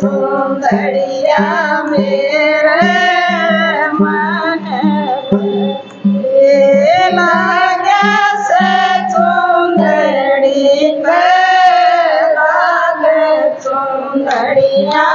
सुंदरिया मेरे से सुंदरी सुंदरिया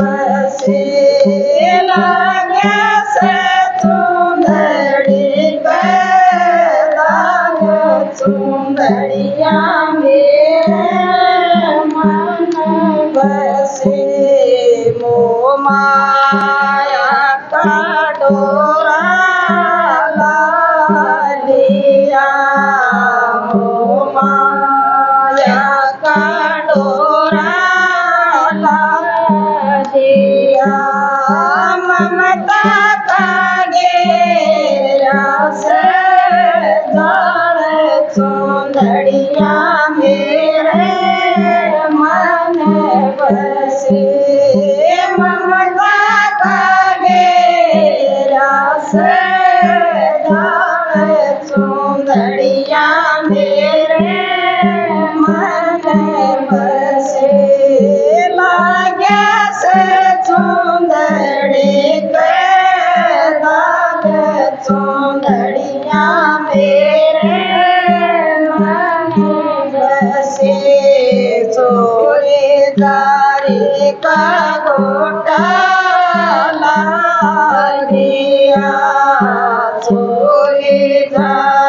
बसे सुंदरी सुंदरिया माया का डोरा लिया माया का डोरा दिया ममता मैया मेरे मन बसे लाग्या से चुंदड़ी पे, लाग चुंदड़िया मन बसे। चोरीदारी का गोटा लागिया, चोरीदार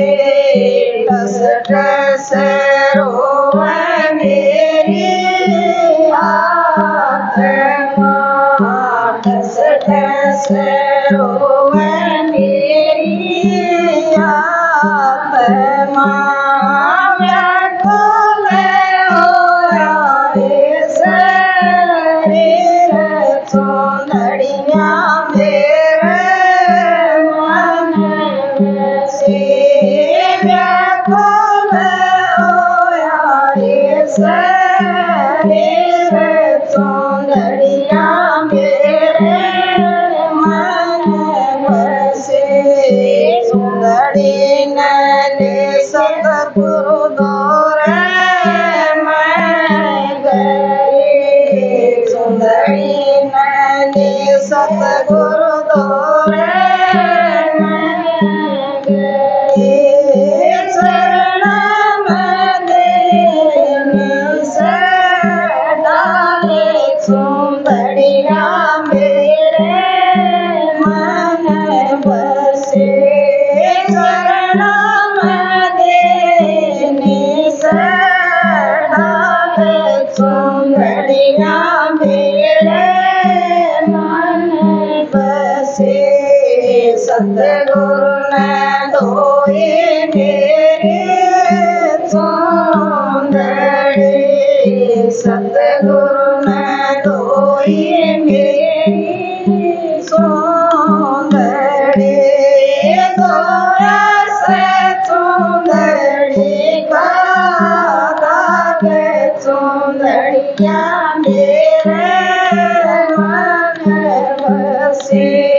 saved us dance, dresser. Oh, ಸುಂದರೇ सतगुरु ने धोई मेरे सौंदरी सतगुरु ने धोई मेरी सौंदरी से सुंदरी के सुंदरिया मेरे मन बसी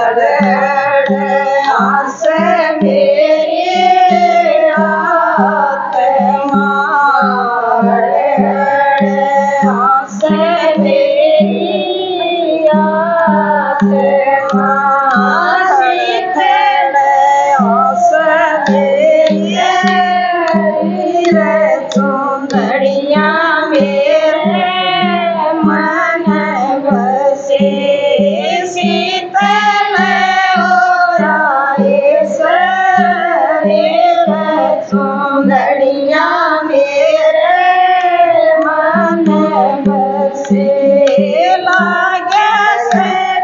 Amen.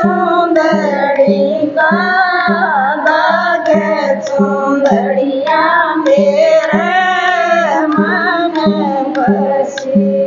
सुंदरी का गे सुंदरिया मेरे मन बसी।